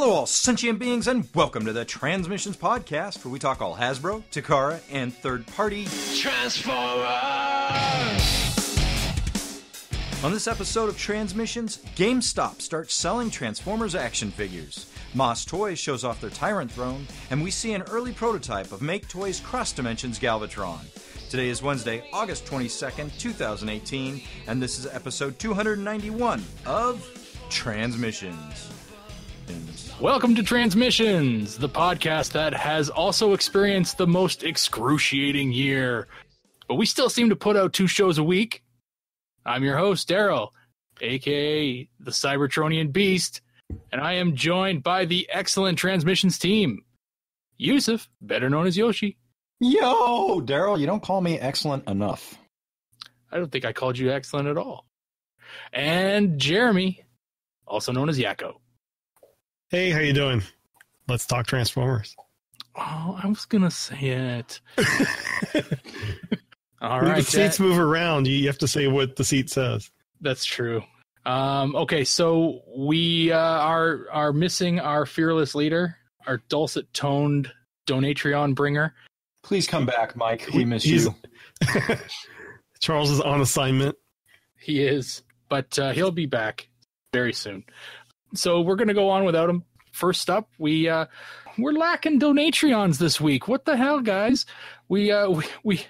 Hello, all sentient beings, and welcome to the Transmissions Podcast, where we talk all Hasbro, Takara, and third party Transformers! On this episode of Transmissions, GameStop starts selling Transformers action figures. MAAS Toys shows off their Tyrant Throne, and we see an early prototype of MakeToys Cross Dimensions Galvatron. Today is Wednesday, August 22nd, 2018, and this is episode 291 of Transmissions. Welcome to Transmissions, the podcast that has also experienced the most excruciating year. But we still seem to put out two shows a week. I'm your host, Daryl, aka the Cybertronian Beast, and I am joined by the excellent Transmissions team. Yusuf, better known as Yoshi. Yo, Daryl, you don't call me excellent enough. I don't think I called you excellent at all. And Jeremy, also known as Yakko. Hey, how you doing? Let's talk Transformers. Oh, I was gonna say it. All When right, the seats that- move around, you have to say what the seat says. that's true. Um, okay, so we uh, are are missing our fearless leader, our dulcet toned Donatreon bringer. Please come back, Mike. We miss He's- you. Charles is on assignment. He is, but uh, he'll be back very soon. So we're gonna go on without him. First up, we uh, we're lacking Donatreons this week. What the hell, guys? We uh, we we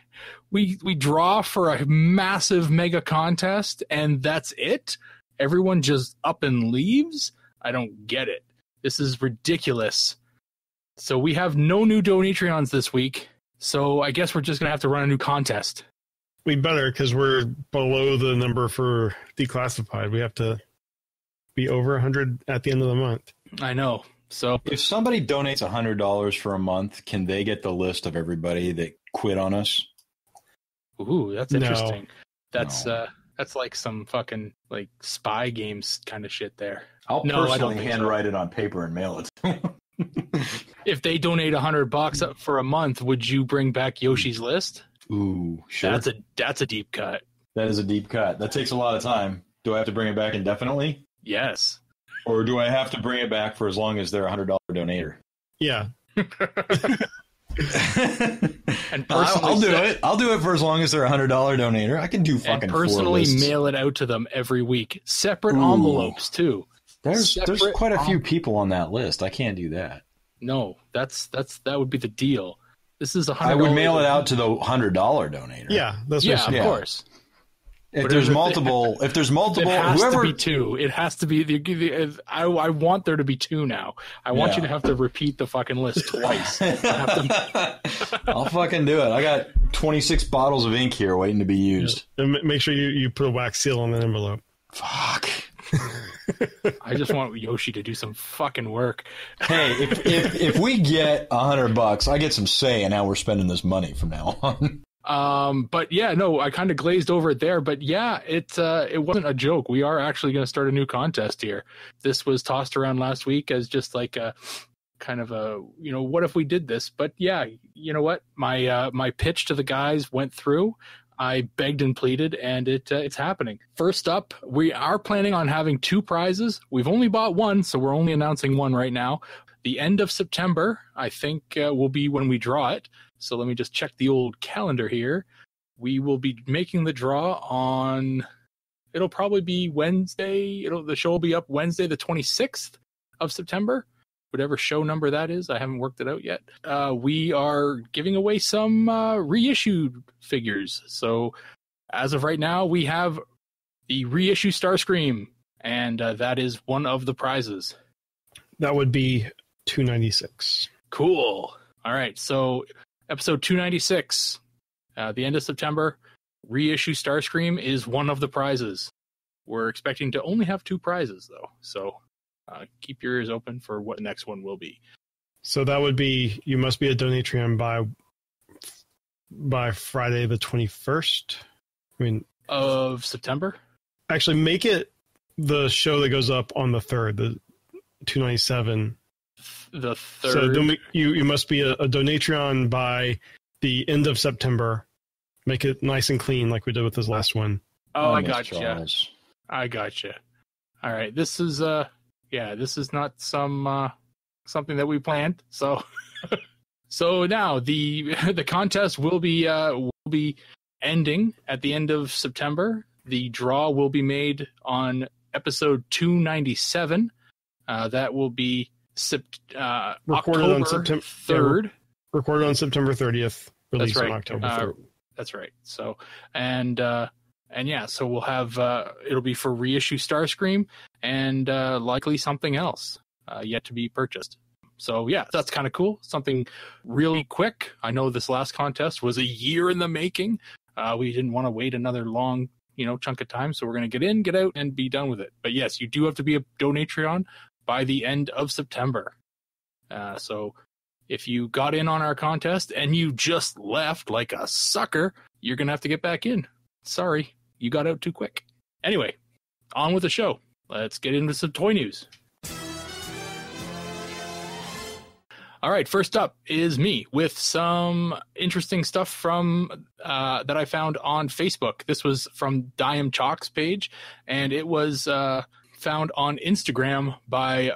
we we draw for a massive mega contest, and that's it. Everyone just up and leaves. I don't get it. This is ridiculous. So we have no new Donatreons this week. So I guess we're just gonna have to run a new contest. We better because we're below the number for declassified. We have to be over a 100 at the end of the month. I know. So If somebody donates a $100 for a month, can they get the list of everybody that quit on us? Ooh, that's No. interesting. That's No. uh that's like some fucking like spy games kind of shit there. I'll No, I personally think so. handwrite it on paper and mail it. If they donate a hundred bucks up for a month, would you bring back Yoshi's list? Ooh, sure. That's a that's a deep cut. that is a deep cut. That takes a lot of time. Do I have to bring it back indefinitely? Yes. Or do I have to bring it back for as long as they're a $100 donator? Yeah. And I'll, personally I'll do set- it. I'll do it for as long as they're a $100 donator. I can do fucking And personally lists. mail it out to them every week. Separate Ooh. envelopes too. There's there's quite a few people on that list. I can't do that. No, that's that's that would be the deal. This is a hundred. I would mail it out to the hundred dollar donator. Yeah. That's Yeah, of Yeah. course. If But there's if it- multiple, if there's It multiple, has whoever to be two. It has to be the. the uh, I, I want there to be two now. I want you to have to repeat the fucking list twice. I'll fucking do it. I got 26 bottles of ink here waiting to be used. And make sure you, you put a wax seal on the envelope. Fuck. I just want Yoshi to do some fucking work. Hey, if, if if we get a hundred bucks, I get some say in how we're spending this money from now on. Um, but yeah, no, I kind of glazed over it there. But yeah, it uh, it wasn't a joke. We are actually going to start a new contest here. This was tossed around last week as just like a kind of a you know what if we did this? But yeah, you know what? My uh, my pitch to the guys went through. I begged and pleaded, and it uh, it's happening. First up, we are planning on having two prizes. We've only bought one, so we're only announcing one right now. The end of September, I think, uh, will be when we draw it. So let me just check the old calendar here. We will be making the draw on. It'll probably be Wednesday. It'll the show will be up Wednesday, the twenty sixth of September. Whatever show number that is, I haven't worked it out yet. Uh, we are giving away some uh, reissued figures. So as of right now, we have the reissue Starscream, and uh, that is one of the prizes. That would be 296. Cool. All right. So, episode 296, uh, the end of September, reissue Starscream is one of the prizes. We're expecting to only have two prizes, though. So, uh, keep your ears open for what the next one will be. So that would be you must be a Donatreon by by Friday the 21st. I mean, Of September? actually make it the show that goes up on the 3rd, the 297. The third. So don't make- you you must be a, a Donatreon by the end of September. Make it nice and clean like we did with this last one. oh, I miss got you. Charles. I got you. All right. This is, uh, yeah, this is not some, uh, something that we planned. So, so now the the contest will be uh, will be ending at the end of September. The draw will be made on episode 297. Uh, that will be uh, Recorded October on September 3rd. Recorded on September 30th, released right. on October Uh, 3rd. That's right. So, and uh, and yeah, so we'll have uh, it'll be for reissue Starscream and uh, likely something else uh, yet to be purchased. So yeah, that's kind of cool. Something really quick. I know this last contest was a year in the making. Uh, we didn't want to wait another long, you know, chunk of time, so we're going to get in, get out, and be done with it. But yes, you do have to be a Donatreon by the end of September. Uh, so if you got in on our contest and you just left like a sucker, you're going to have to get back in. Sorry, you got out too quick. Anyway, on with the show. Let's get into some toy news. All right, first up is me with some interesting stuff from uh, that I found on Facebook. This was from Diam Chalk's page, and it was uh, found on Instagram by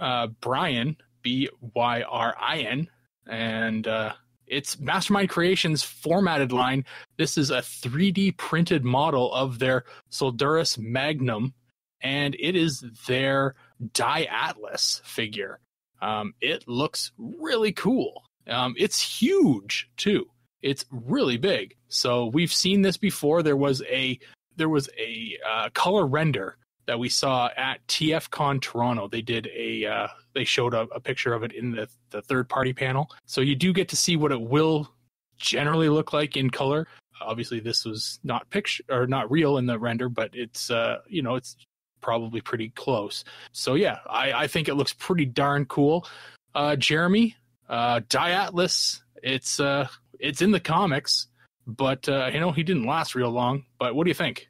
uh, Brian B Y R I N, and uh, it's Mastermind Creations formatted line. This is a 3D printed model of their Solidus Magnum, and it is their Dai Atlas figure. Um, it looks really cool. Um, it's huge too. It's really big. So we've seen this before. There was a there was a uh, color render that we saw at TFCon Toronto. They did a uh, they showed a, a picture of it in the the third party panel. So you do get to see what it will generally look like in color. Obviously, this was not picture or not real in the render, but it's uh, you know it's probably pretty close. So yeah, I, I think it looks pretty darn cool. Uh, Jeremy, uh, Dai Atlas, it's uh, it's in the comics, but uh, you know he didn't last real long. But what do you think?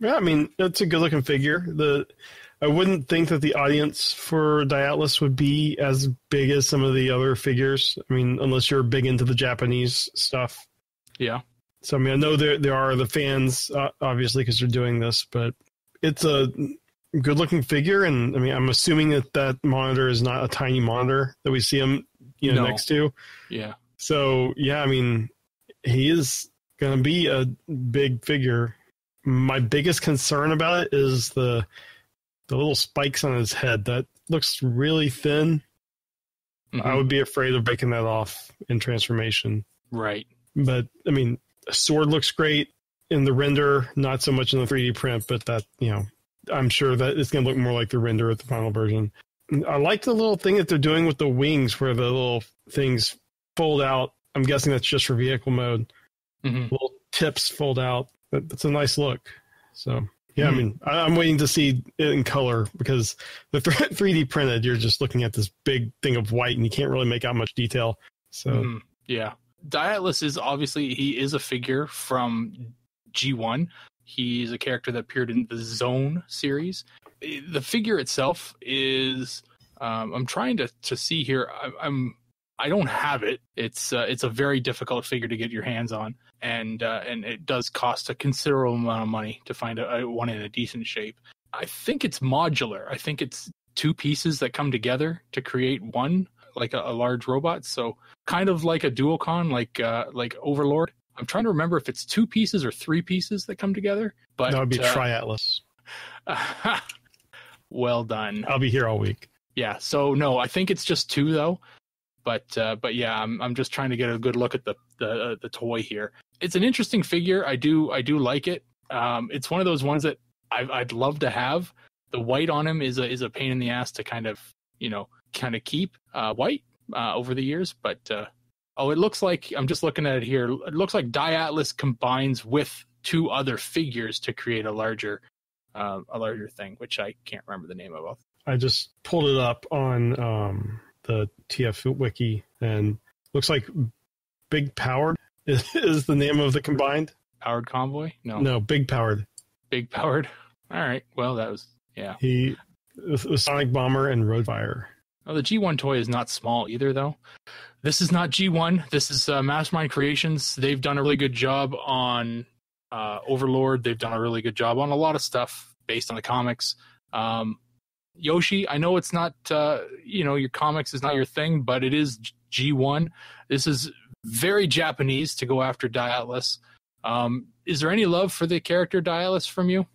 Yeah, I mean, it's a good looking figure. The I wouldn't think that the audience for Dai Atlas would be as big as some of the other figures. I mean, unless you're big into the Japanese stuff. Yeah, So I mean, I know there there are the fans, uh, obviously, because they're doing this, but it's a good looking figure, and I mean, I'm assuming that that monitor is not a tiny monitor that we see him, you know, No. next to. yeah, So yeah, I mean, he is going to be a big figure. My biggest concern about it is the the little spikes on his head. That looks really thin. I Mhm. would be afraid of breaking that off in transformation. right. But I mean, a sword looks great in the render, not so much in the 3D print, but that, you know, I'm sure that it's going to look more like the render at the final version. I like the little thing that they're doing with the wings where the little things fold out. I'm guessing that's just for vehicle mode. Mhm. Little tips fold out. That, that's a nice look. So, yeah, Hmm. I mean, I, I'm waiting to see it in color because the 3D printed, you're just looking at this big thing of white and you can't really make out much detail. So, Mhm. Yeah. Dai Atlas is obviously he is a figure from G1. He's a character that appeared in the Zone series. The figure itself is um, I'm trying to to see here. I, I'm I don't have it. It's uh, it's a very difficult figure to get your hands on, and uh, and it does cost a considerable amount of money to find a, a one in a decent shape. I think it's modular. I think it's two pieces that come together to create one, like a, a large robot. So kind of like a duocon, like uh, like Overlord. I'm trying to remember if it's two pieces or three pieces that come together. But that would be uh, Triatlas. well done. I'll be here all week. Yeah. So no, I think it's just two though. But uh, but yeah, I'm I'm just trying to get a good look at the the uh, the toy here. It's an interesting figure. I do I do like it. Um, it's one of those ones that I, I'd love to have. The white on him is a is a pain in the ass to kind of you know kind of keep uh, white uh, over the years. But uh, oh, it looks like I'm just looking at it here. It looks like Dai Atlas combines with two other figures to create a larger uh, a larger thing, which I can't remember the name of. I just pulled it up on um, the TF wiki, and looks like Big Powered is, is the name of the combined. Powered Convoy? No, No, Big Powered. Big Powered. All right. Well, that was yeah. He was was Sonic Bomber and Roadfire. Oh, the G1 toy is not small either, though. This is not G1. This is uh, Mastermind Creations. They've done a really good job on uh, Overlord. They've done a really good job on a lot of stuff based on the comics. Um, Yoshi, I know it's not, uh, you know, your comics is not your thing, but it is G1. This is very Japanese to go after Dai Atlas. Um, is there any love for the character Dai Atlas from you?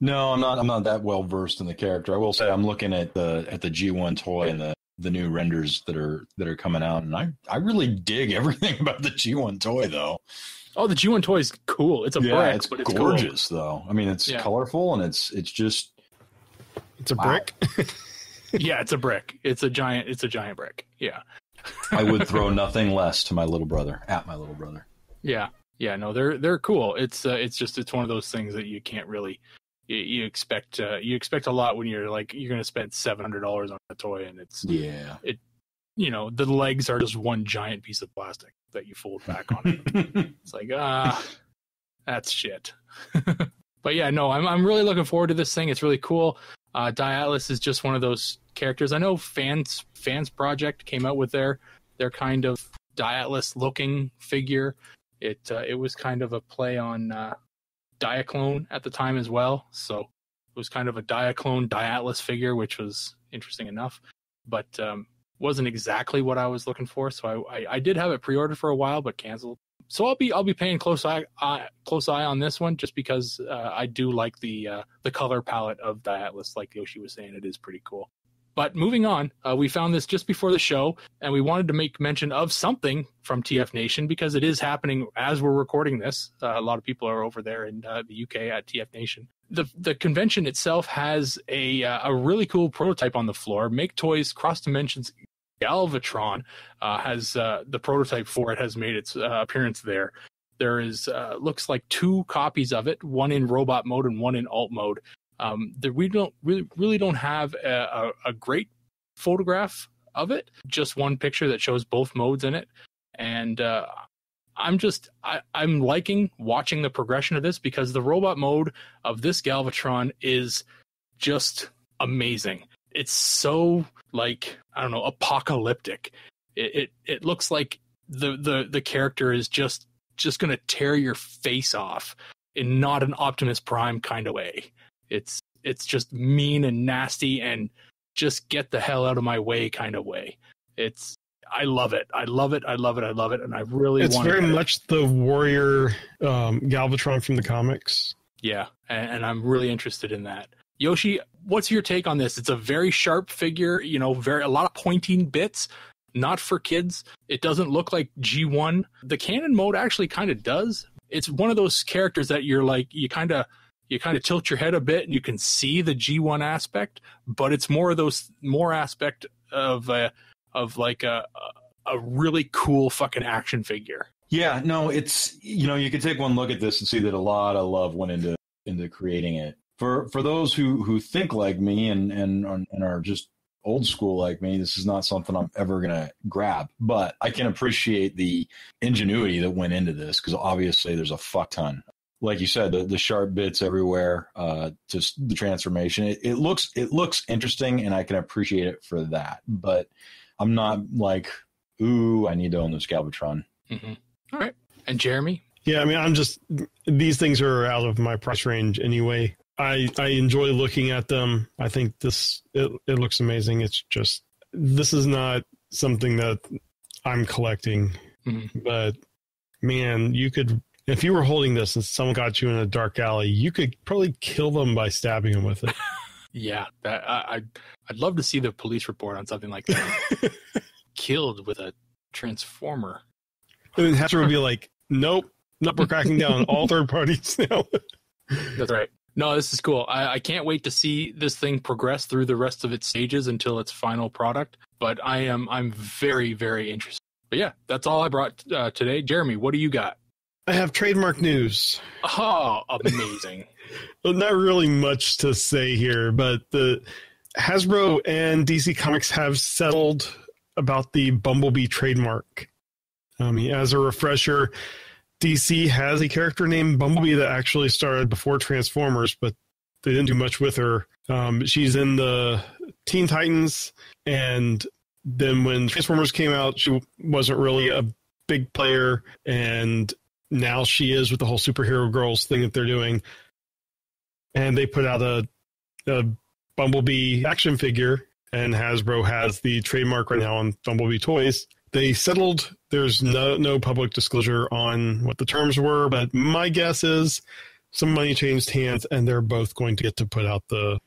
No, I'm not. I'm not that well versed in the character. I will say I'm looking at the at the G1 toy and the the new renders that are that are coming out, and I I really dig everything about the G1 toy though. Oh, the G1 toy is cool. It's a yeah, brick, it's but it's gorgeous cool. though. I mean, it's Yeah. colorful and it's it's just It's a Wow. brick. yeah, it's a brick. It's a giant. It's a giant brick. Yeah, I would throw nothing less to my little brother at my little brother. yeah, yeah. No, they're they're cool. It's uh, it's just it's one of those things that you can't really you, you expect uh, you expect a lot when you're like you're gonna spend seven hundred dollars on a toy and it's Yeah. It you know the legs are just one giant piece of plastic that you fold back on it. It's like ah, that's shit. but yeah, no, I'm I'm really looking forward to this thing. It's really cool. Uh, Dai Atlas is just one of those characters. I know fans fans project came out with their their kind of Dai Atlas looking figure. It uh, it was kind of a play on uh, Diaclone at the time as well. So it was kind of a Diaclone Diatlus figure, which was interesting enough, but um, wasn't exactly what I was looking for. So I, I, I did have it pre-ordered for a while, but canceled. So I'll be I'll be paying close eye, close eye on this one just because uh, I do like the uh, the color palette of Diatlus. Like Yoshi was saying, it is pretty cool. But moving on, uh, we found this just before the show, and we wanted to make mention of something from TF Nation because it is happening as we're recording this. Uh, a lot of people are over there in uh, the UK at TF Nation. The the convention itself has a a really cool prototype on the floor. MakeToys Cross Dimensions Galvatron uh, has uh, the prototype for it has made its uh, appearance there. There is uh, looks like two copies of it, one in robot mode and one in alt mode. Um, that we don't really really don't have a, a, a great photograph of it. Just one picture that shows both modes in it, and uh, I'm just I, I'm liking watching the progression of this because the robot mode of this Galvatron is just amazing. It's so like I don't know apocalyptic. It it, it looks like the the the character is just just gonna tear your face off in not an Optimus Prime kind of way. It's it's just mean and nasty and just get the hell out of my way kind of way. It's I love it. I love it. I love it. I love it. And I really it's very it. much the warrior um, Galvatron from the comics. Yeah, and, and I'm really interested in that. Yoshi, what's your take on this? It's a very sharp figure, you know, very a lot of pointing bits, not for kids. It doesn't look like G1. The canon mode actually kind of does. It's one of those characters that you're like you kind of you kind of tilt your head a bit and you can see the G1 aspect, but it's more of those more aspect of uh, of like a a really cool fucking action figure. Yeah, no, it's you know you can take one look at this and see that a lot of love went into into creating it. For for those who who think like me and and are- and are just old school like me, this is not something I'm ever gonna grab. But I can appreciate the ingenuity that went into this because obviously there's a fuck ton. Like you said, the, the sharp bits everywhere, uh, just the transformation. It, it looks it looks interesting, and I can appreciate it for that. But I'm not like, ooh, I need to own this Galvatron. hmm All right, and Jeremy, Yeah, I mean, I'm just these things are out of my price range anyway. I I enjoy looking at them. I think this it, it looks amazing. It's just this is not something that I'm collecting, Mhm. but man, you could if you were holding this and someone got you in a dark alley, you could probably kill them by stabbing them with it. Yeah, that I, I'd I'd love to see the police report on something like that. Killed with a transformer. and then Hasbro would be like, "Nope, nope, we're cracking down on all third parties now." That's right. No, this is cool. I, I can't wait to see this thing progress through the rest of its stages until its final product. But I am I'm very very interested. But yeah, that's all I brought uh, today. Jeremy, what do you got? I have trademark news. Oh, amazing! Well, not really much to say here, but the Hasbro and DC Comics have settled about the Bumblebee trademark. Um, as a refresher, DC has a character named Bumblebee that actually started before Transformers, but they didn't do much with her. Um, she's in the Teen Titans, and then when Transformers came out, she wasn't really a big player, and now she is with the whole superhero girls thing that they're doing and they put out a, a Bumblebee action figure, and Hasbro has the trademark right now on Bumblebee toys. They settled. There's no no public disclosure on what the terms were, but my guess is some money changed hands, and they're both going to get to put out the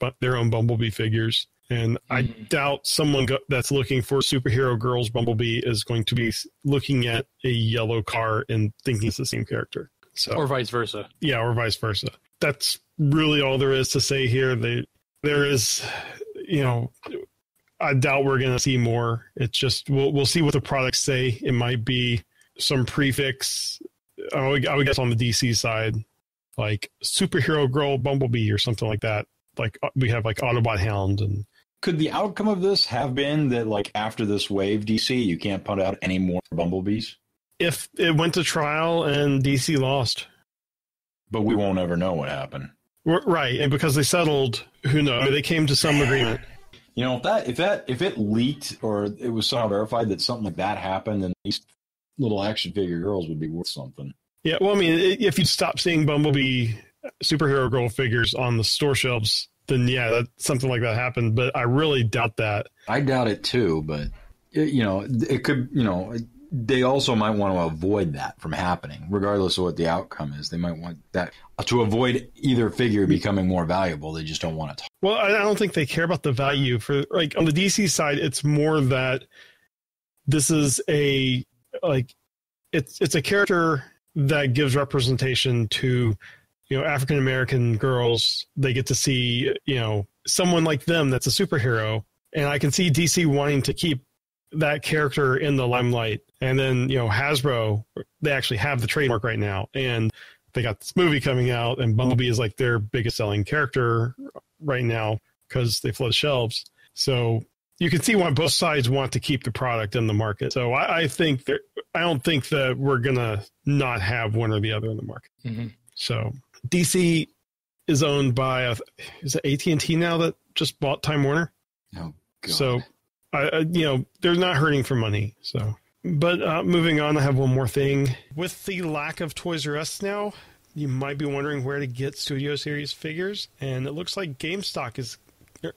but their own Bumblebee figures. And I Mhm. doubt someone go, that's looking for superhero girls Bumblebee is going to be looking at a yellow car and thinking it's the same character. So or vice versa. yeah, or vice versa. That's really all there is to say here. They, there is, you know, I doubt we're going to see more. It's just we'll we'll see what the products say. It might be some prefix. I would, I would guess on the DC side, like superhero girl Bumblebee or something like that. Like uh, we have like Autobot Hound and Could the outcome of this have been that, like, after this wave, DC, you can't put out any more bumblebees? if it went to trial and DC lost, But we won't ever know what happened. Right? And because they settled, who knows? They came to some agreement. You know, if that if that if it leaked or it was somehow verified that something like that happened, then these little action figure girls would be worth something. Yeah, well, I mean, if you stop seeing Bumblebee superhero girl figures on the store shelves, then yeah, that something like that happened. But I really doubt that. I doubt it too, but it, you know, it could. You know, they also might want to avoid that from happening, regardless of what the outcome is. They might want that to avoid either figure becoming more valuable. They just don't want to. Well, I don't think they care about the value for like on the DC side. It's more that this is a like it's it's a character that gives representation to you know African American girls. They get to see you know someone like them that's a superhero, and I can see DC wanting to keep that character in the limelight. And then you know Hasbro, they actually have the trademark right now, and they got this movie coming out, and Bumblebee is like their biggest selling character right now because they flood the shelves. So you can see why both sides want to keep the product in the market. So I, I think that I don't think that we're gonna not have one or the other in the market. hmm So DC is owned by uh, is it AT and T now that just bought Time Warner. Oh, God. So You know they're not hurting for money. So but uh, moving on, I have one more thing. With the lack of Toys R Us now, you might be wondering where to get Studio Series figures, and it looks like GameStop is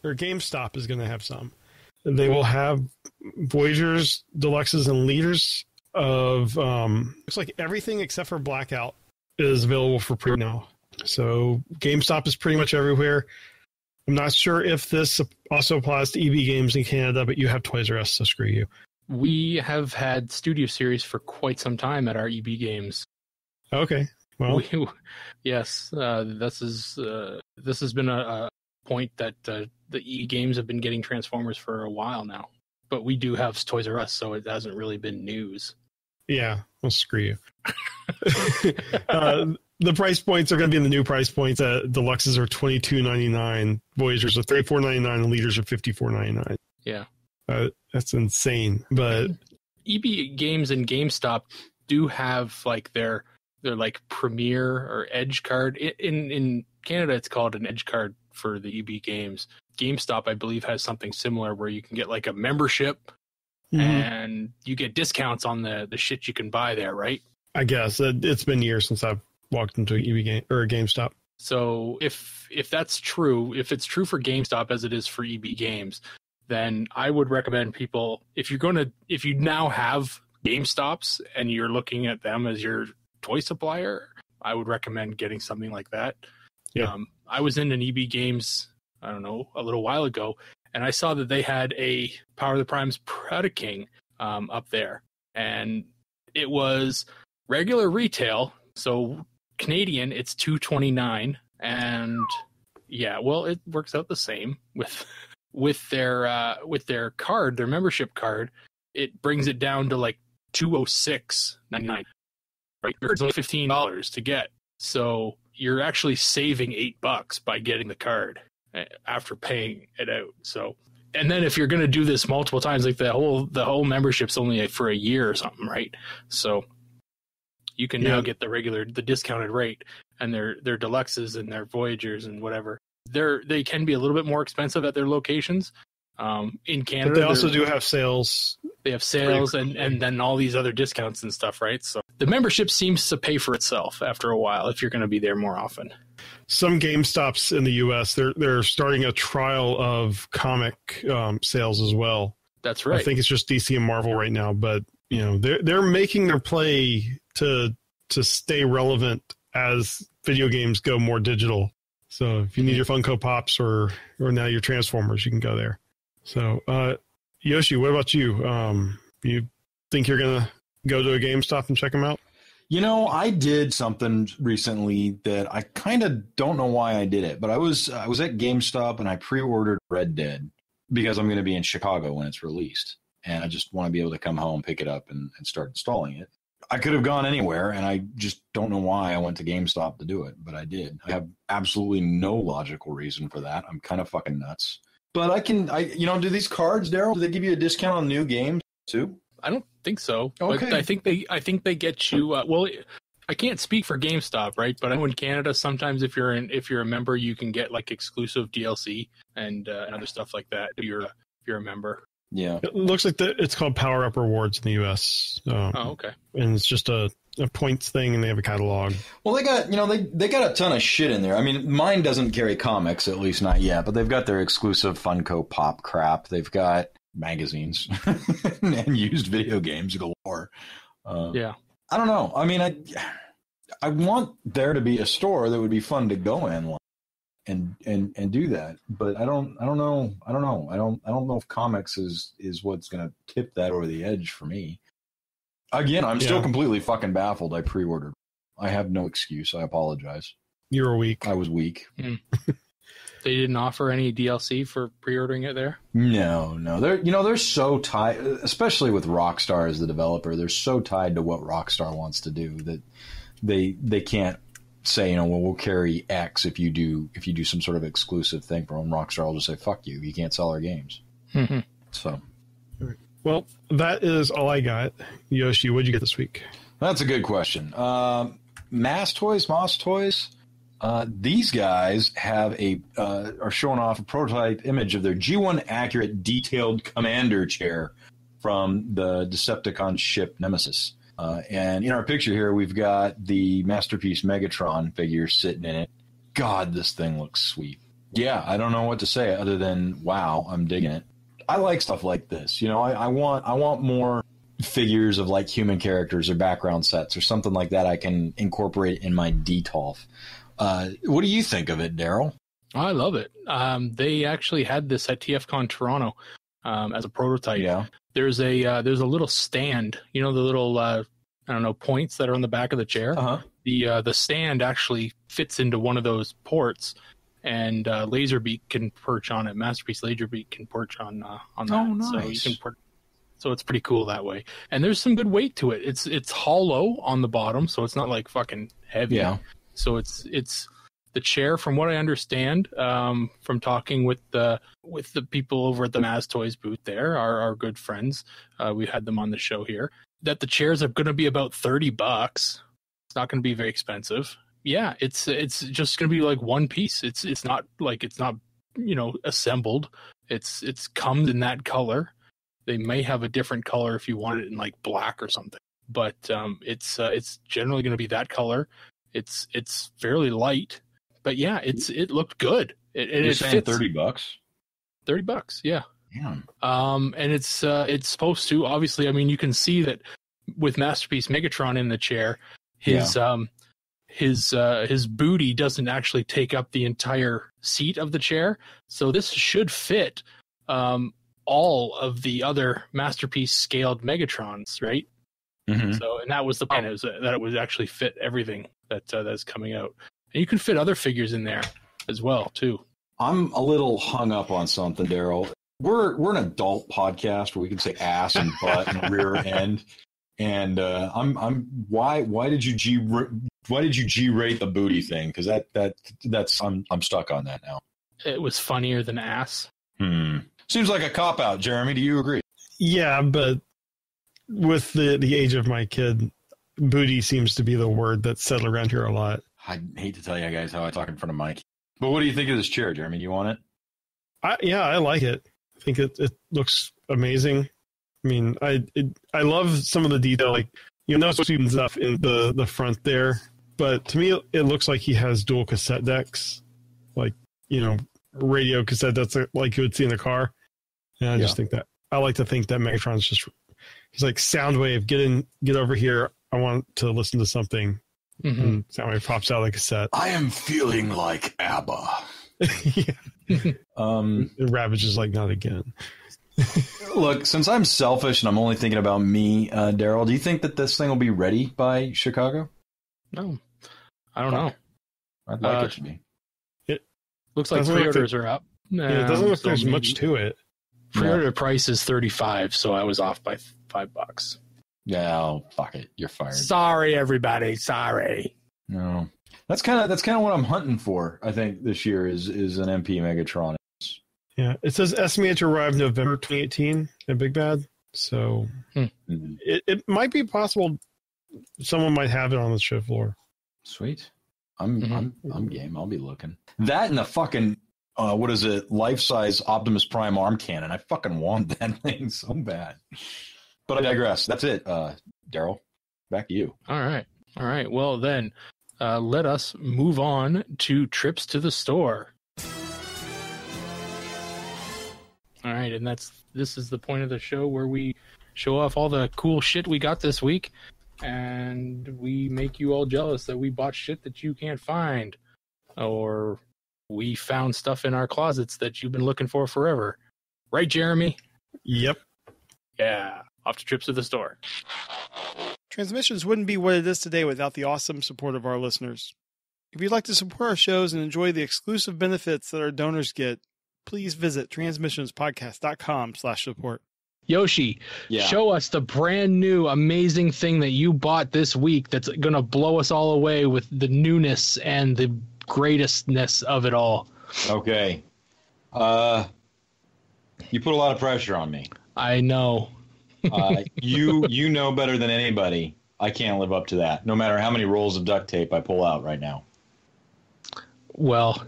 or GameStop is going to have some. They will have Voyagers, Deluxes, and Leaders of um, looks like everything except for Blackout is available for pre now. So GameStop is pretty much everywhere. I'm not sure if this also applies to EB Games in Canada, but you have Toys R Us, so screw you. We have had Studio Series for quite some time at our EB games. Okay. Well, we, yes, uh, this is uh, this has been a, a point that uh, the E games have been getting Transformers for a while now. But we do have Toys R Us, so it hasn't really been news. yeah. Well, screw you. uh, the price points are going to be in the new price points. Uh, deluxes are twenty two ninety nine, Voyagers are thirty four ninety nine, and Leaders are fifty four ninety nine. Yeah. Uh, that's insane. But EB Games and GameStop do have like their their like Premier or Edge card. In in Canada, it's called an Edge card for the EB Games. GameStop, I believe, has something similar where you can get like a membership and you get discounts on the the shit you can buy there, right? I guess it's been years since I've walked into an EB game or a GameStop. So if if that's true, if it's true for GameStop as it is for EB Games, then I would recommend people if you're going to if you now have GameStops and you're looking at them as your toy supplier, I would recommend getting something like that. Yeah. Um, I was in an EB Games, I don't know, a little while ago, and I saw that they had a Power of the Primes Predaking um, up there, and it was regular retail, so Canadian, it's two twenty nine, and yeah, well, it works out the same with with their uh, with their card, their membership card. It brings it down to like two oh six ninety nine. Right, it's only fifteen dollars to get, so you're actually saving eight bucks by getting the card uh, after paying it out. So. And then if you're going to do this multiple times, like the whole the whole membership's only for a year or something, right? So you can now get the regular the discounted rate and their their deluxes and their voyagers and whatever they're they can be a little bit more expensive at their locations Um, in Canada, But they also do have sales. they have sales and and then all these other discounts and stuff, right? So the membership seems to pay for itself after a while if you're going to be there more often. Some GameStops in the U.S. they're they're starting a trial of comic um, sales as well. That's right. I think it's just DC and Marvel right now, but you know they're they're making their play to to stay relevant as video games go more digital. So if you need your Funko Pops or or now your Transformers, you can go there. So uh, Yoshi, what about you? Um, you think you're gonna go to a GameStop and check them out? You know, I did something recently that I kind of don't know why I did it, but I was I was at GameStop and I pre-ordered Red Dead because I'm going to be in Chicago when it's released, and I just want to be able to come home, pick it up, and, and start installing it. I could have gone anywhere, and I just don't know why I went to GameStop to do it, but I did. I have absolutely no logical reason for that. I'm kind of fucking nuts. But I can, I you know, do these cards, Daryl? Do they give you a discount on new games too? I don't think so. Okay. But I think they I think they get you uh, well I can't speak for GameStop, right? But I know in Canada sometimes if you're in if you're a member you can get like exclusive DLC and uh, and other stuff like that if you're if you're a member. Yeah. It looks like the, it's called Power Up Rewards in the U.S. Um, Oh, okay. and it's just a, a points thing, and they have a catalog. Well, they got you know they they got a ton of shit in there. I mean, mine doesn't carry comics, at least not yet. But they've got their exclusive Funko Pop crap. They've got magazines and used video games galore. Uh, Yeah. I don't know. I mean, I I want there to be a store that would be fun to go in like, and and and do that. But I don't I don't know I don't know I don't I don't know if comics is is what's going to tip that over the edge for me. Again, I'm still completely fucking baffled. I pre-ordered. I have no excuse. I apologize. You're weak. I was weak. Hmm. They didn't offer any DLC for pre-ordering it there. No, no. They're you know they're so tied, especially with Rockstar as the developer. They're so tied to what Rockstar wants to do that they they can't say you know well we'll carry X if you do if you do some sort of exclusive thing for them. Rockstar will just say fuck you. You can't sell our games. Mhm. So Well, that is all I got. Yoshi, what'd you get this week? that's a good question. Um, Mass Toys, Moss Toys. Uh, these guys have a uh, are showing off a prototype image of their G1 accurate detailed commander chair from the Decepticon ship Nemesis. Uh, and in our picture here, we've got the masterpiece Megatron figure sitting in it. God, this thing looks sweet. Yeah, I don't know what to say other than wow, I'm digging it. I like stuff like this. You know, I, I want I want more figures of like human characters or background sets or something like that I can incorporate in my DTOLF. Uh, what do you think of it, Daryl? I love it. Um, they actually had this at TFCon Toronto um, as a prototype. Yeah. There's a uh, there's a little stand. You know the little uh, I don't know points that are on the back of the chair. Uh huh. the uh, the stand actually fits into one of those ports, and uh, Laserbeak can perch on it. Masterpiece Laserbeak can perch on uh, on that. Oh, So you can so it's pretty cool that way. And there's some good weight to it. It's it's hollow on the bottom, so it's not like fucking heavy. Yeah. So it's it's the chair, from what I understand, um, from talking with the with the people over at the MAAS Toys booth, there, our our good friends, uh, we had them on the show here. That the chairs are going to be about thirty bucks. It's not going to be very expensive. Yeah, it's it's just going to be like one piece. It's it's not like it's not you know assembled. It's it's comes in that color. They may have a different color if you want it in like black or something, but um, it's uh, it's generally going to be that color. It's it's fairly light, but yeah, it's it looked good. It, You're it saying fits thirty bucks? 30 bucks. Yeah. Yeah. Um, and it's uh, it's supposed to obviously. I mean, you can see that with Masterpiece Megatron in the chair, his um, his uh, his booty doesn't actually take up the entire seat of the chair. So this should fit um, all of the other Masterpiece scaled Megatrons, right? Mm-hmm. So, and that was the plan, is that that it would actually fit everything that uh, that's coming out, and you can fit other figures in there as well too. I'm a little hung up on something, Daryl. We're we're an adult podcast where we can say ass and butt and rear end, and uh, I'm I'm why why did you G why did you G rate the booty thing? Because that that that's I'm I'm stuck on that now. It was funnier than ass. Hmm. Seems like a cop out, Jeremy. Do you agree? Yeah, but with the the age of my kid, booty seems to be the word that's settled around here a lot. I hate to tell you guys how I talk in front of Mike, but what do you think of this chair, Jeremy? Do you want it? I, yeah, I like it. I think it, it looks amazing. I mean, I it, I love some of the detail. Like you know, some stuff in the the front there, but to me, it looks like he has dual cassette decks, like you know, radio cassette that's like you would see in a car. And I just think that I like to think that Megatron's just he's like Soundwave, get in, get over here. I want to listen to something. Mhm. And Soundwave pops out like a set. I am feeling like ABBA. yeah. Um, And Ravage is like, not again. look, since I'm selfish and I'm only thinking about me, uh, Daryl, do you think that this thing will be ready by Chicago? No, I don't know. I'd like Uh, it to be. It Looks like Doesn't pre-orders are up. Yeah, it doesn't look like there's much to it. Pre-order price is thirty-five, so I was off by five bucks. Yeah, oh, fuck it. You're fired. Sorry, everybody. Sorry. No, that's kind of that's kind of what I'm hunting for. I think this year is is an MP Megatron. Yeah, it says estimated to arrive November 2018 at Big Bad. So Mhm. it, it might be possible someone might have it on the show floor. Sweet. I'm Mhm. I'm I'm game. I'll be looking. That and the fucking uh, what is it? Life size Optimus Prime arm cannon. I fucking want that thing so bad. But I digress. That's it, uh, Daryl. Back to you. All right. All right. Well, then, uh, let us move on to trips to the store. All right, and that's this is the point of the show where we show off all the cool shit we got this week, and we make you all jealous that we bought shit that you can't find, or we found stuff in our closets that you've been looking for forever. Right, Jeremy? Yep. Yeah. Off to trips to the store. Transmissions wouldn't be what it is today without the awesome support of our listeners. If you'd like to support our shows and enjoy the exclusive benefits that our donors get, please visit transmissionspodcast.com slash support. Yoshi, Show us the brand new amazing thing that you bought this week that's going to blow us all away with the newness and the greatestness of it all. Okay. Uh, you put a lot of pressure on me. I know. Uh, you you know better than anybody. I can't live up to that. No matter how many rolls of duct tape I pull out right now. Well,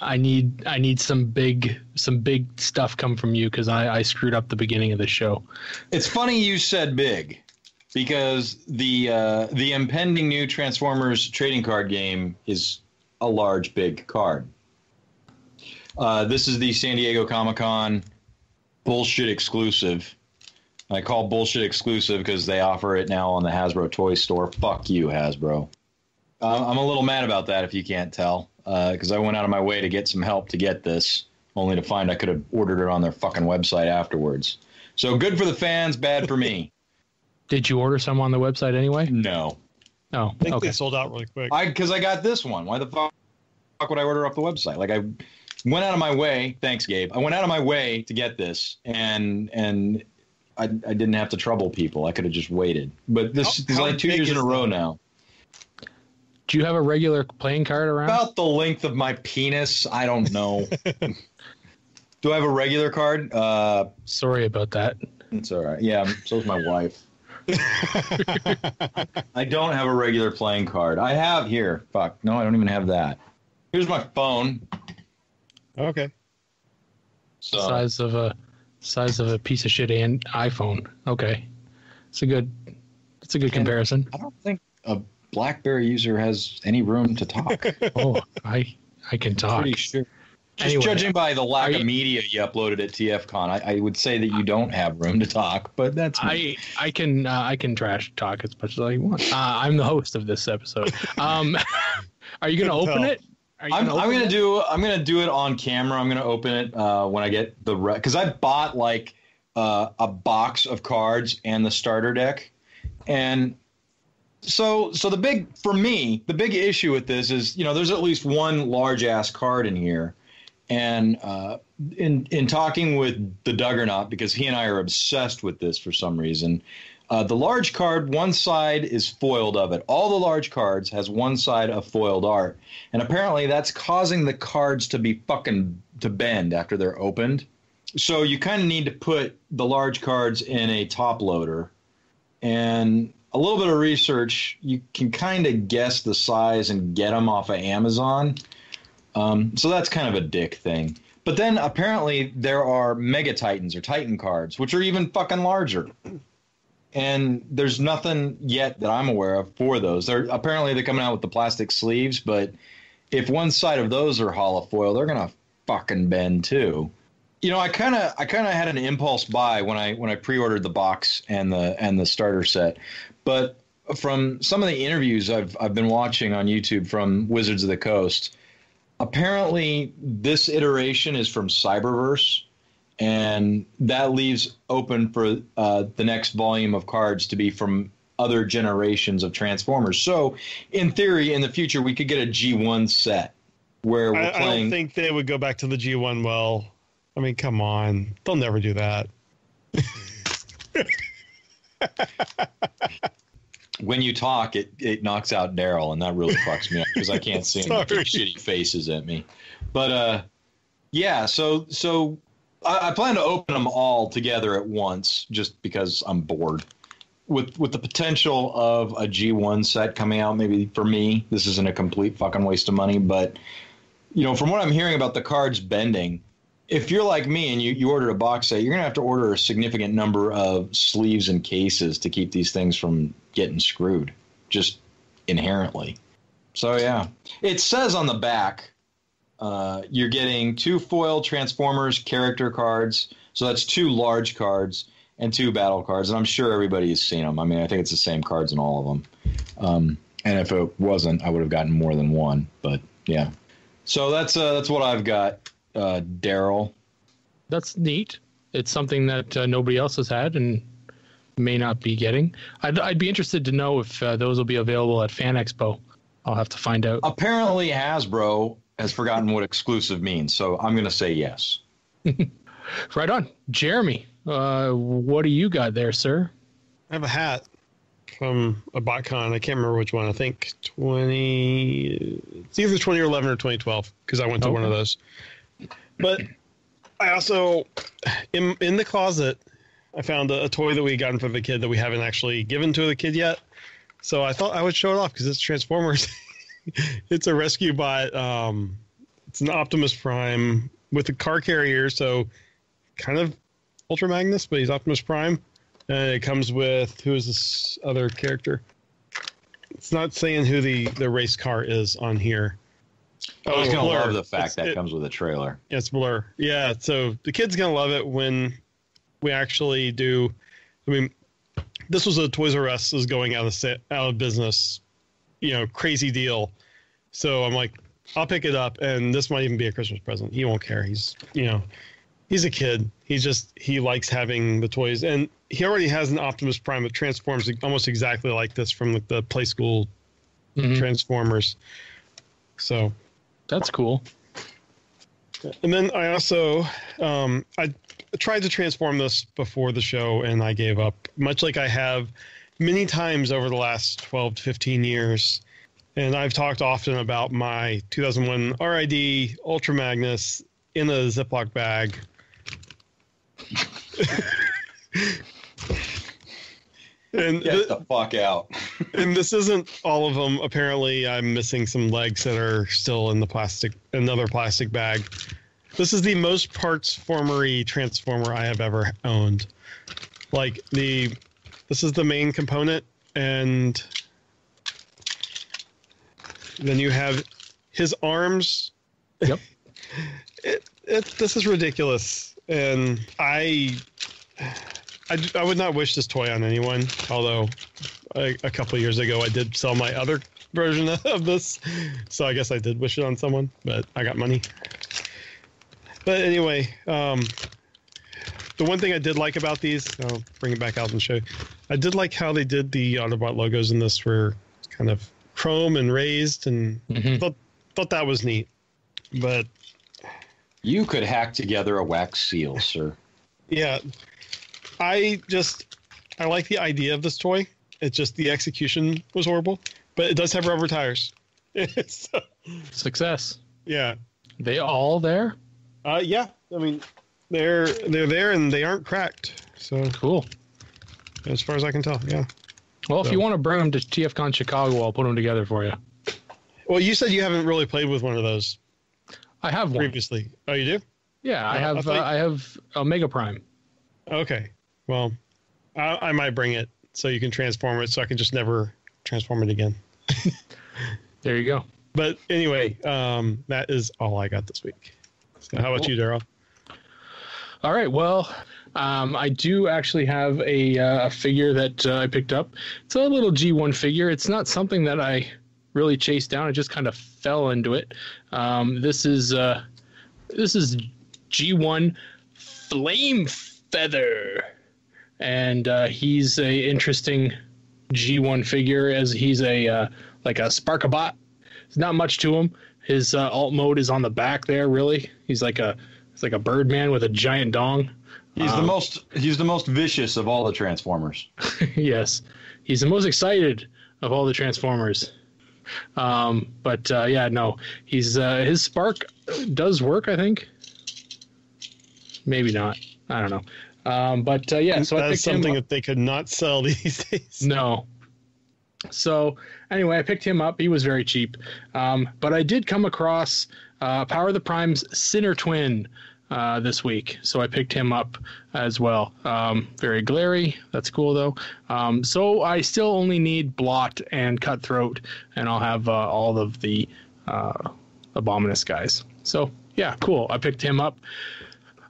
I need I need some big some big stuff come from you because I, I screwed up the beginning of the show. It's funny you said big, because the uh, the impending new Transformers trading card game is a large, big card. Uh, this is the San Diego Comic Con bullshit exclusive. I call bullshit exclusive because they offer it now on the Hasbro Toy Store. Fuck you, Hasbro. Uh, I'm a little mad about that if you can't tell, because I went out of my way to get some help to get this, only to find I could have ordered it on their fucking website afterwards. So good for the fans, bad for me. Did you order some on the website anyway? No, Oh, I think okay. they sold out really quick. I because I got this one. Why the fuck, fuck would I order off the website? Like I went out of my way. Thanks, Gabe. I went out of my way to get this, and and I, I didn't have to trouble people. I could have just waited. But this How- is how like two years in a row the- now. Do you have a regular playing card around? About the length of my penis. I don't know. Do I have a regular card? Uh, Sorry about that. it's all right. Yeah, so's my wife. I don't have a regular playing card. I have here. Fuck. No, I don't even have that. Here's my phone. okay. So Size of a size of a piece of shit and iPhone. Okay, it's a good it's a good comparison. I don't think a BlackBerry user has any room to talk. oh, I I can talk. I'm Pretty sure. Just Anyway, judging by the lack are of media you uploaded at TFCon, I, I would say that you don't have room to talk. But that's me. I I can uh, I can trash talk as much as I want. Uh, I'm the host of this episode. Um, are you gonna open tell. it? I'm, gonna I'm gonna it? do I'm gonna do it on camera. I'm gonna open it uh, when I get the because I bought like uh, a box of cards and the starter deck, and so so the big for me the big issue with this is you know there's at least one large ass card in here, and uh, in in talking with the Duggernaut because he and I are obsessed with this for some reason. Uh, the large card, one side is foiled of it. All the large cards has one side of foiled art, and apparently that's causing the cards to be fucking to bend after they're opened. So you kind of need to put the large cards in a top loader, and a little bit of research, you can kind of guess the size and get them off of Amazon. Um, so that's kind of a dick thing. But then apparently there are Mega Titans or Titan cards, which are even fucking larger. And there's nothing yet that I'm aware of for those. They're apparently they're coming out with the plastic sleeves, but if one side of those are holofoil, they're gonna fucking bend too. You know, I kind of I kind of had an impulse buy when I when I pre-ordered the box and the and the starter set, but from some of the interviews I've I've been watching on YouTube from Wizards of the Coast, apparently this iteration is from Cyberverse, and that leaves open for uh, the next volume of cards to be from other generations of Transformers. So, in theory, in the future, we could get a G1 set where we're I, I don't think they would go back to the G1 well. I mean, come on. They'll never do that. when you talk, it, it knocks out Daryl, and that really fucks me up because I can't see him making shitty faces at me. But uh, yeah, so so I, I plan to open them all together at once, just because I'm bored. With with the potential of a G1 set coming out, maybe for me, this isn't a complete fucking waste of money. But you know, from what I'm hearing about the cards bending, if you're like me and you, you order a box set, you're gonna have to order a significant number of sleeves and cases to keep these things from getting screwed, just inherently. So yeah, it says on the back, uh, you're getting two foil Transformers character cards. So that's two large cards and two battle cards, and I'm sure everybody has seen them. I mean, I think it's the same cards in all of them. Um, and if it wasn't, I would have gotten more than one. But yeah, so that's uh, that's what I've got, uh, Daryl. That's neat. It's something that uh, nobody else has had and may not be getting. I'd, I'd be interested to know if uh, those will be available at Fan Expo. I'll have to find out. Apparently, Hasbro has forgotten what exclusive means, so I'm going to say yes. Right on. Jeremy, uh, what do you got there, sir? I have a hat from a BotCon. I can't remember which one. I think 20. It's either 2011 or 2012 because I went to one of those. But I also, in in the closet, I found a, a toy that we had gotten for the kid that we haven't actually given to the kid yet. So I thought I would show it off because it's Transformers. it's a rescue bot. Um, it's an Optimus Prime with a car carrier, so kind of Ultra Magnus, but he's Optimus Prime. And it comes with who is this other character? It's not saying who the the race car is on here. I was Oh, going to Blur. love the fact It's- that it- comes with a trailer. It's Blur. Yeah, so the kid's gonna love it when we actually do. I mean, this was a Toys R Us is going out of out of business, you know, crazy deal. So I'm like, I'll pick it up, and this might even be a Christmas present. He won't care. He's you know, he's a kid. He just he likes having the toys, and he already has an Optimus Prime that transforms almost exactly like this from the, the Playskool Mhm. Transformers. So That's cool. And then I also um, I tried to transform this before the show, and I gave up. Much like I have many times over the last twelve to fifteen years, and I've talked often about my 2001 RID Ultra Magnus in a Ziploc bag. and Get th- the fuck out. and this isn't all of them. Apparently, I'm missing some legs that are still in the plastic, another plastic bag. This is the most parts formery transformer I have ever owned. Like the, this is the main component, and then you have his arms. Yep. It, it, this is ridiculous, and I, I, I would not wish this toy on anyone. Although a, a couple of years ago, I did sell my other version of this, so I guess I did wish it on someone, but I got money. But anyway, um, the one thing I did like about these, I'll bring it back out and show you. I did like how they did the Autobot logos in this, were kind of chrome and raised, and Mhm. thought thought that was neat. But You could hack together a wax seal, sir. yeah, I just I like the idea of this toy. It's just the execution was horrible, but it does have rubber tires. so, Success. yeah, They all there? uh, yeah. I mean, they're they're there and they aren't cracked. So Cool. as far as I can tell, yeah. Well, if you want to bring them to TFCon Chicago, I'll put them together for you. Well, you said you haven't really played with one of those I have one. previously. Oh, you do? Yeah, I Uh, I have uh, I have Omega Prime. Okay. Well, I, I might bring it so you can transform it, so I can just never transform it again. There you go. But anyway, um, that is all I got this week. So how about you, Daryl? All right. Well, um, I do actually have a, uh, a figure that uh, I picked up. It's a little G1 figure. It's not something that I really chased down. I just kind of fell into it. Um, this is uh, this is G1 Flame Feather, and uh, he's a interesting G1 figure as he's a uh, like a Sparkabot. There's not much to him. His uh, alt mode is on the back there. Really, he's like a He's like a Birdman with a giant dong. He's the Um, most he's the most vicious of all the Transformers. yes, he's the most excited of all the Transformers. Um, but uh, yeah, no, he's uh, his spark does work. I think. Maybe not. I don't know. Um, but uh, yeah, so that is picked him something up. that they could not sell these days. No. So anyway, I picked him up. He was very cheap, um, but I did come across uh, Power of the Prime's Sinnertwin uh, this week, so I picked him up as well. Um, very glary. That's cool though. Um, so I still only need Blot and Cutthroat, and I'll have uh, all of the uh, Abominus guys. So yeah, cool. I picked him up.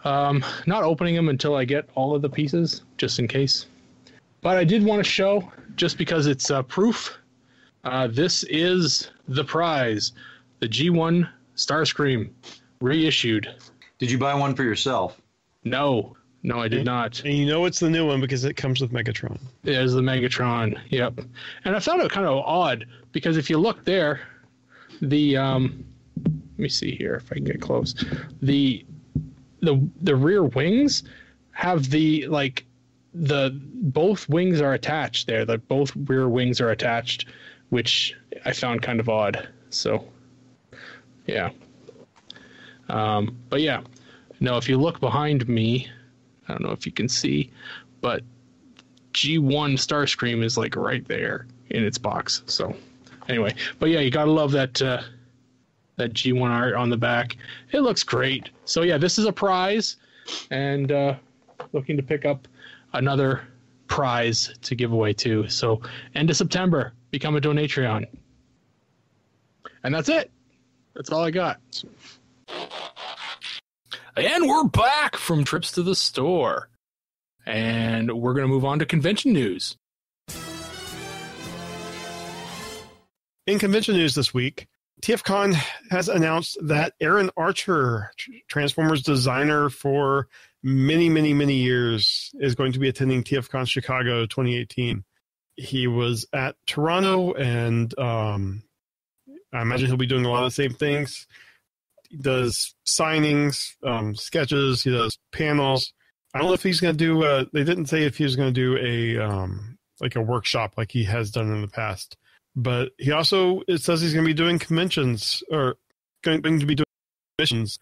Um, not opening him until I get all of the pieces, just in case. But I did want to show, just because it's uh, proof, uh, this is the prize the G1 Starscream reissued. Did you buy one for yourself? No, no, I did not. And you know it's the new one because it comes with Megatron. There's the Megatron. Yep. And I found it kind of odd because if you look there, the um, let me see here if I can get close. The the the rear wings have the like the both wings are attached there. The both rear wings are attached, which I found kind of odd. So yeah. Um, but yeah. No, if you look behind me, I don't know if you can see, but G1 Starscream is like right there in its box. So anyway, but yeah, you gotta love that uh, that G1 art on the back. It looks great. So yeah, this is a prize, and uh, looking to pick up another prize to give away too. So end of September, become a Donatreon, and that's it. That's all I got. And we're back from trips to the store. And we're going to move on to convention news. In convention news this week, TFCon has announced that Aaron Archer, Transformers designer for many, many, many years, is going to be attending TFCon Chicago 2018. He was at Toronto, and um, I imagine he'll be doing a lot of the same things. He does signings, um, sketches, he does panels. I don't know if he's going to do. Uh, they didn't say if he was going to do a um, like a workshop like he has done in the past but he also it says he's going to be doing conventions or going, to be doing missions.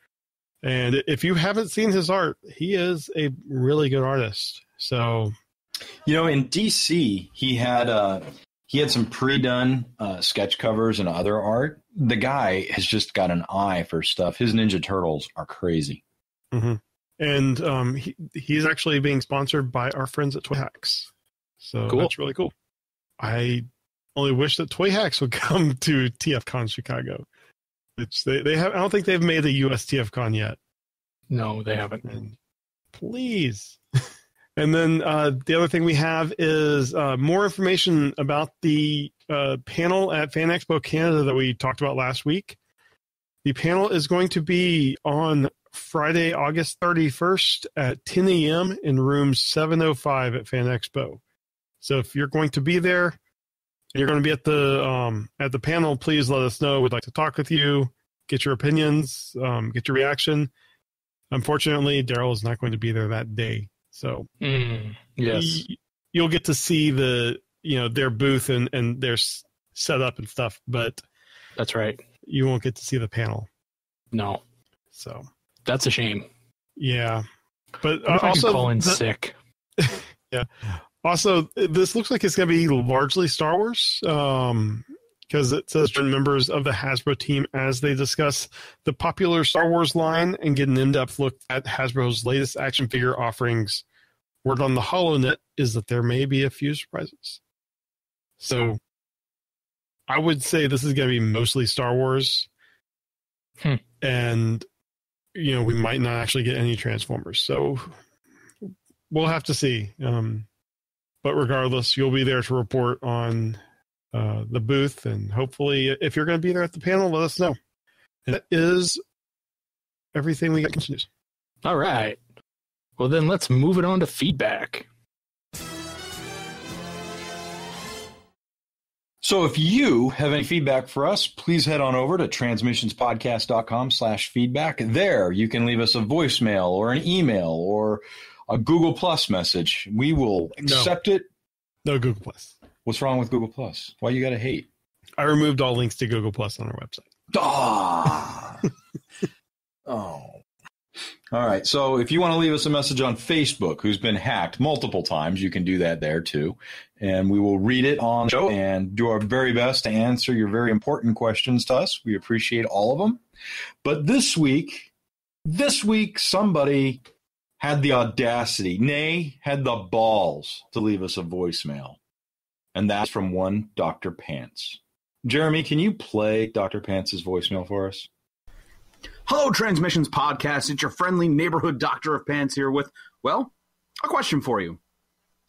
And if you haven't seen his art, he is a really good artist. So You know, in DC, he had uh, he had some pre-done uh, sketch covers and other art. The guy has just got an eye for stuff. His Ninja Turtles are crazy. and um, he he's actually being sponsored by our friends at ToyHax. So Cool. that's really cool. I only wish that ToyHax would come to TFCon Chicago. It's they, they have I don't think they've made a US TFCon yet. No, they haven't. And please. and then uh, the other thing we have is uh, more information about the uh, panel at Fan Expo Canada that we talked about last week. The panel is going to be on Friday, August 31st at 10 a.m. in room 705 at Fan Expo. So if you're going to be there, you're going to be at the um, at the panel, please let us know. We'd like to talk with you, get your opinions, um, get your reaction. Unfortunately, Daryl is not going to be there that day, so Mm, yes. y- you'll get to see the you know their booth and and their s- setup and stuff, but That's right. you won't get to see the panel. No, So that's a shame. yeah, but uh, also call in the- sick? Yeah. Also this looks like it's going to be largely Star Wars. Um, because it says join members of the Hasbro team as they discuss the popular Star Wars line and get an in-depth look at Hasbro's latest action figure offerings. Word on the HoloNet is that there may be a few surprises. So I would say this is going to be mostly Star Wars. Hmm. And, you know, we might not actually get any Transformers. So we'll have to see. Um, but regardless, you'll be there to report on uh, the booth. And hopefully, if you're going to be there at the panel, let us know. And that is everything we got news. All right. Well, then let's move it on to feedback. So if you have any feedback for us, please head on over to transmissionspodcast.com slash feedback. There you can leave us a voicemail or an email or a Google Plus message. We will accept it. No Google Plus. What's wrong with Google Plus? Why you gotta hate? I removed all links to Google Plus on our website. Ah. oh. All right. So if you want to leave us a message on Facebook, who's been hacked multiple times, you can do that there too. And we will read it on show and do our very best to answer your very important questions to us. We appreciate all of them. But this week, this week, somebody had the audacity, nay, had the balls to leave us a voicemail. And that's from one Dr. Pants. Jeremy, can you play Dr. Pants' voicemail for us? Hello, Transmissions Podcast. It's your friendly neighborhood Doctor of Pants here with, well, a question for you.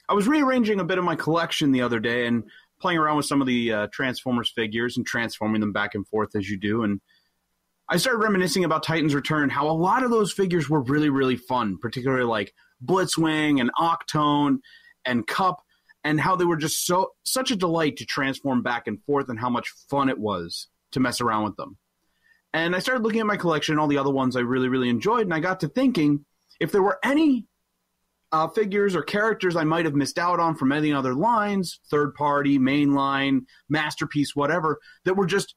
I was rearranging a bit of my collection the other day and playing around with some of the uh, Transformers figures and transforming them back and forth as you do. And I started reminiscing about Titan's Return, how a lot of those figures were really, really fun, particularly like Blitzwing and Octone and Kup, and how they were just so such a delight to transform back and forth, and how much fun it was to mess around with them. And I started looking at my collection, all the other ones I really, really enjoyed, and I got to thinking if there were any uh, figures or characters I might have missed out on from any other lines, third party, main line, masterpiece, whatever, that were just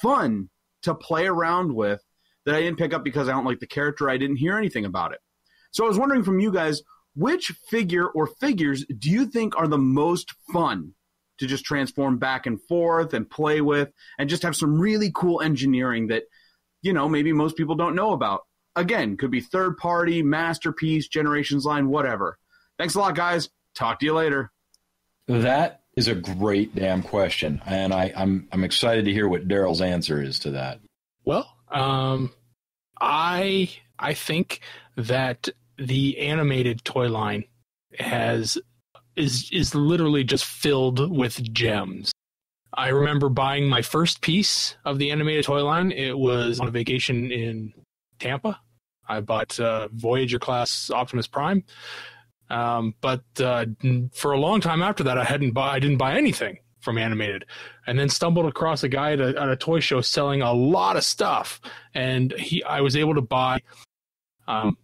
fun to play around with that I didn't pick up because I don't like the character, I didn't hear anything about it. So I was wondering from you guys, which figure or figures do you think are the most fun to just transform back and forth and play with and just have some really cool engineering that you know, maybe most people don't know about. Again, could be third party, masterpiece, generations line, whatever. Thanks a lot, guys. Talk to you later. That is a great damn question, and I, I'm I'm excited to hear what Daryl's answer is to that. Well, um, I I think that the animated toy line has is is literally just filled with gems. I remember buying my first piece of the animated toy line. It was on a vacation in Tampa. I bought uh, Voyager class Optimus Prime, um, but uh, for a long time after that, I hadn't buy, I didn't buy anything from animated, and then stumbled across a guy at a, at a toy show selling a lot of stuff, and he I was able to buy, um,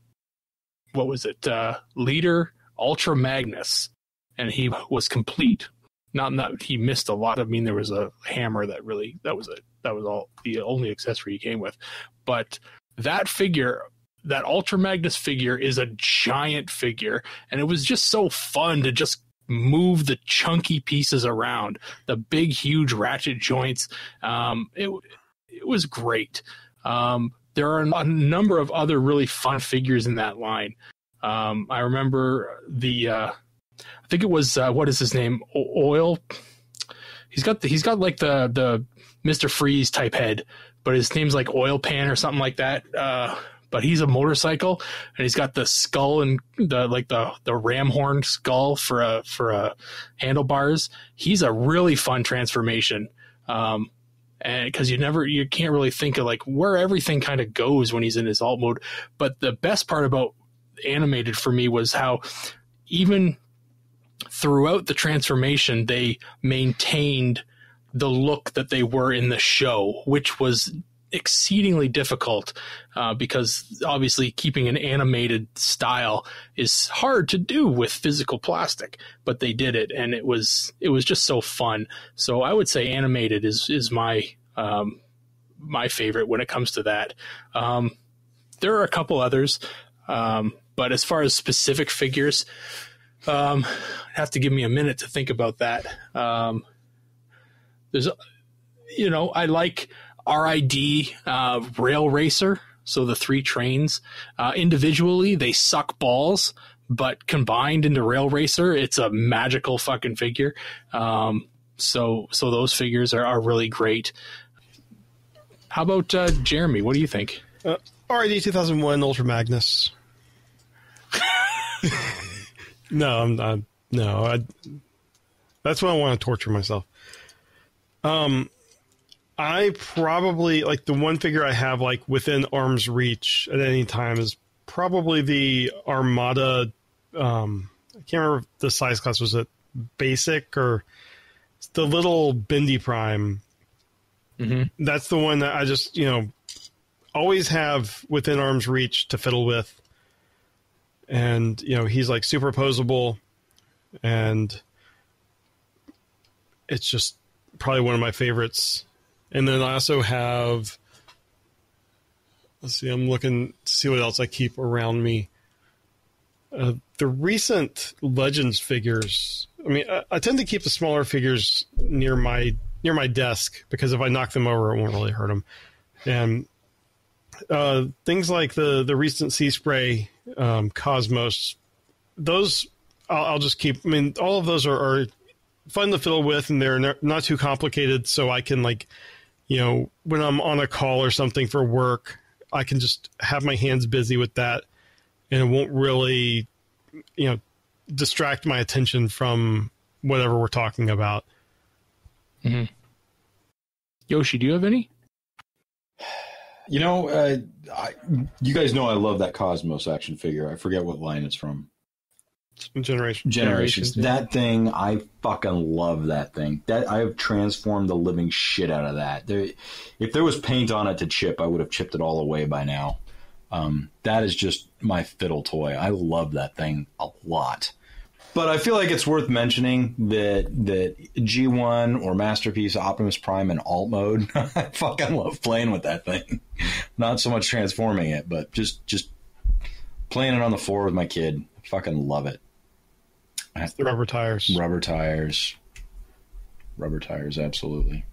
what was it, uh, Leader Ultra Magnus, and he was complete not that he missed a lot. I mean, there was a hammer that really that was it. That was all the only accessory he came with. But that figure, that Ultra Magnus figure, is a giant figure, and it was just so fun to just move the chunky pieces around, the big, huge ratchet joints. Um, it it was great. Um, there are a number of other really fun figures in that line. Um, I remember the uh, I think it was uh, what is his name? O- Oil. He's got the, he's got like the the Mister Freeze type head, but his name's like Oil Pan or something like that. Uh, but he's a motorcycle and he's got the skull and the like the the ram horn skull for a for a handlebars. He's a really fun transformation. Um, Eh, because you never you can't really think of like where everything kind of goes when he's in his alt mode. But the best part about animated for me was how even throughout the transformation, they maintained the look that they were in the show, which was exceedingly difficult uh, because obviously keeping an animated style is hard to do with physical plastic but they did it and it was it was just so fun so i would say animated is is my um, my favorite when it comes to that um, there are a couple others um, but as far as specific figures um, have to give me a minute to think about that. Um, there's you know, I like RID uh, Rail Racer. So the three trains uh, individually they suck balls, but combined into Rail Racer, it's a magical fucking figure. Um, so so those figures are, are really great. How about uh, Jeremy? What do you think? Uh, RID 2001 Ultra Magnus. no, I'm not. No, I, that's when I want to torture myself. Um, I probably like the one figure I have like within arm's reach at any time is probably the Armada. Um, I can't remember the size class. Was it basic or the little Bendy Prime? Mm-hmm. That's the one that I just you know always have within arm's reach to fiddle with. And you know he's like superposable, and it's just probably one of my favorites and then I also have. Let's see. I'm looking see what else I keep around me. Uh, the recent Legends figures. I mean, I, I, tend to keep the smaller figures near my near my desk because if I knock them over, it won't really hurt them. And uh, things like the the recent Sea Spray um, Cosmos, those I'll, I'll, just keep. I mean, all of those are, are fun to fiddle with, and they're not too complicated, so I can like you know, when I'm on a call or something for work, I can just have my hands busy with that and it won't really, you know, distract my attention from whatever we're talking about. Mm-hmm. Yoshi, do you have any? You know, uh, I, you guys know I love that Cosmos action figure. I forget what line it's from. Generation. Generations. Generations. That thing, I fucking love that thing. That I have transformed the living shit out of that. There, if there was paint on it to chip, I would have chipped it all away by now. Um, that is just my fiddle toy. I love that thing a lot. But I feel like it's worth mentioning that that G1 or Masterpiece Optimus Prime in alt mode. I fucking love playing with that thing. Not so much transforming it, but just just playing it on the floor with my kid. I fucking love it. It's the rubber tires. Rubber tires. Rubber tires, absolutely.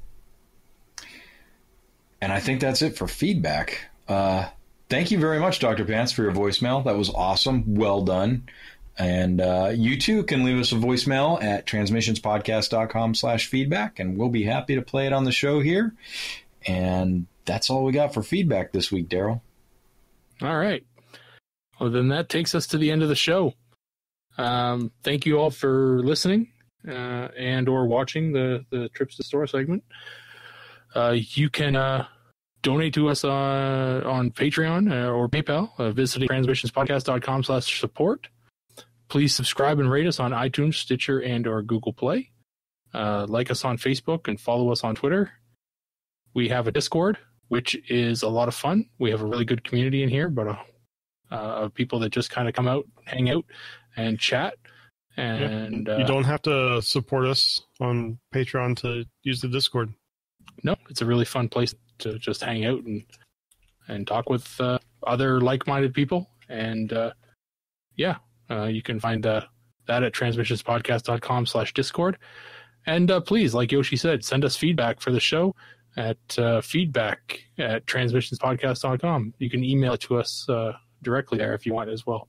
And I think that's it for feedback. Uh, thank you very much, Dr. Pants, for your voicemail. That was awesome. Well done. And uh, you too can leave us a voicemail at transmissionspodcast.com slash feedback, and we'll be happy to play it on the show here. And that's all we got for feedback this week, Daryl. All right. Well, then that takes us to the end of the show. Um, thank you all for listening uh, and or watching the the trips to store segment. Uh, you can uh, donate to us uh, on Patreon uh, or PayPal. Uh, visiting transmissionspodcast.com slash support. Please subscribe and rate us on iTunes, Stitcher, and or Google Play. Uh, like us on Facebook and follow us on Twitter. We have a Discord, which is a lot of fun. We have a really good community in here, but uh, of people that just kind of come out, hang out, and chat. And yeah. you uh, don't have to support us on Patreon to use the Discord. No, it's a really fun place to just hang out and and talk with uh, other like-minded people. And uh, yeah, uh, you can find uh, that at transmissionspodcast.com slash discord. And uh, please, like Yoshi said, send us feedback for the show at uh, feedback at transmissionspodcast.com. You can email it to us uh, directly there if you want as well.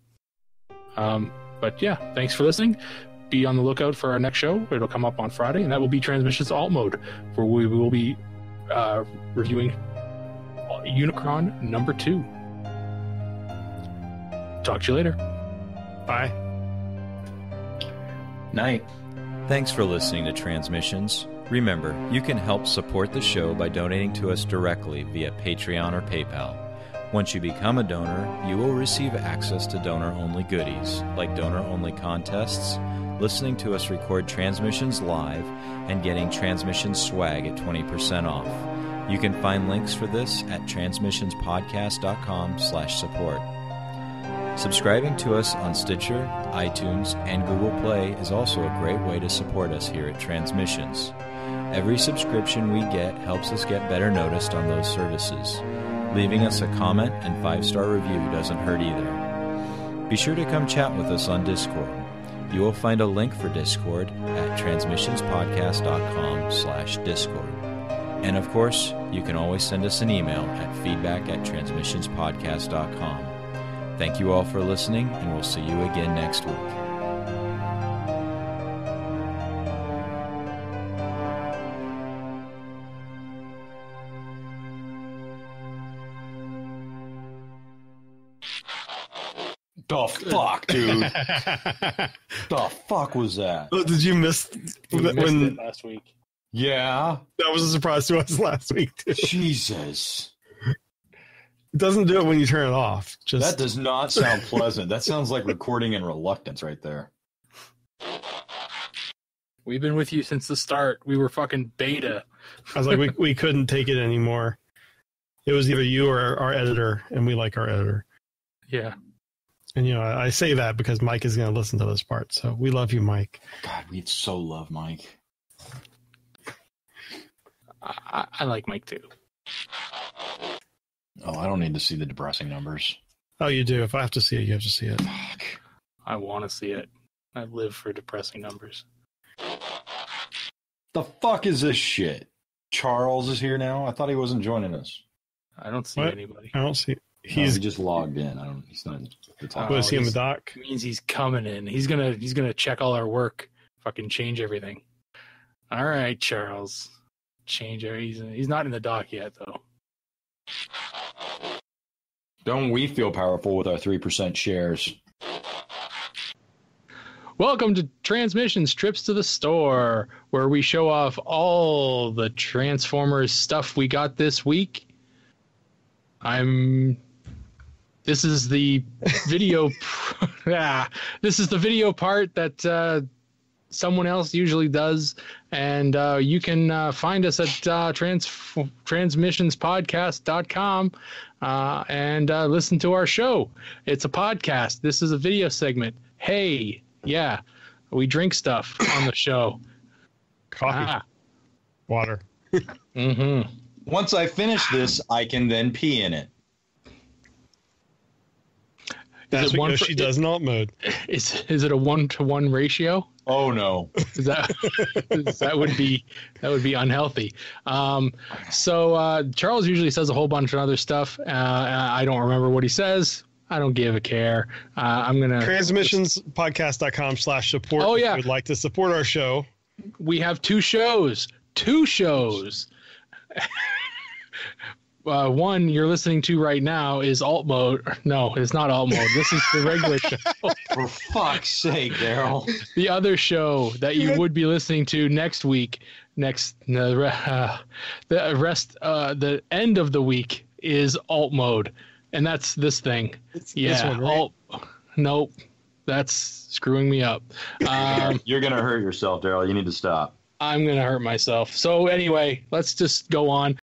Um, but yeah, thanks for listening. Be on the lookout for our next show. It'll come up on Friday, and that will be Transmissions Alt Mode, where we will be uh, reviewing Unicron number two. Talk to you later. Bye. Night. Thanks for listening to Transmissions. Remember, you can help support the show by donating to us directly via Patreon or PayPal. Once you become a donor, you will receive access to donor only goodies, like donor only contests, listening to us record transmissions live, and getting transmission swag at 20% off. You can find links for this at transmissionspodcast.com slash support. Subscribing to us on Stitcher, iTunes, and Google Play is also a great way to support us here at Transmissions. Every subscription we get helps us get better noticed on those services. Leaving us a comment and five star review doesn't hurt either. Be sure to come chat with us on Discord. You will find a link for Discord at transmissionspodcast.com slash Discord. And of course, you can always send us an email at feedback at transmissionspodcast.com. Thank you all for listening, and we'll see you again next week. Fuck, dude? the fuck was that? Oh, did you miss We when it last week. Yeah. that was a surprise to us last week too. Jesus. It doesn't do it when you turn it off. Just That does not sound pleasant. That sounds like recording in reluctance right there. We've been with you since the start. We were fucking beta. I was like, we we couldn't take it anymore. It was either you or our, our editor, and we like our editor. Yeah. And you know, I, I say that because Mike is going to listen to this part. So we love you, Mike. God, we so love Mike. I, I- I like Mike too. Oh, I don't need to see the depressing numbers. Oh, you do. If I have to see it, you have to see it. Fuck. I want to see it. I live for depressing numbers. The fuck is this shit? Charles is here now. I thought he wasn't joining us. I don't see What? anybody. I don't see. He's He's he just logged in. I don't. He's not at the top. Oh, was he in the dock? Means he's coming in. He's gonna he's gonna check all our work. Fucking change everything. All right, Charles. Change every- he's he's not in the dock yet though. Don't we feel powerful with our three percent shares? Welcome to Transmissions Trips to the Store, where we show off all the Transformers stuff we got this week. I'm. This is the video. ah, this is the video part that uh, someone else usually does, and uh, you can uh, find us at uh, trans transmissionspodcast.com uh, and uh, listen to our show. It's a podcast. This is a video segment. Hey, yeah, we drink stuff on the show. Coffee, Ah, water. mm-hmm. Once I finish this, I can then pee in it. That's it what one for- Yoshi does in alt mode. Is is it a one to one ratio? Oh no! Is that that would be that would be unhealthy. Um, so uh, Charles usually says a whole bunch of other stuff. Uh, I don't remember what he says. I don't give a care. Uh, I'm gonna. Transmissionspodcast.com slash support. Oh, if yeah. you would like to support our show. we have two shows. Two shows. Uh, one you're listening to right now is alt mode. No, it's not alt mode. This is the regular show. For fuck's sake, Daryl. The other show that you would be listening to next week, next the uh, the rest, uh, the end of the week is alt mode, and that's this thing. It's Yeah, this one, right? alt. Nope, that's screwing me up. Um, You're gonna hurt yourself, Daryl. You need to stop. I'm gonna hurt myself. So anyway, let's just go on.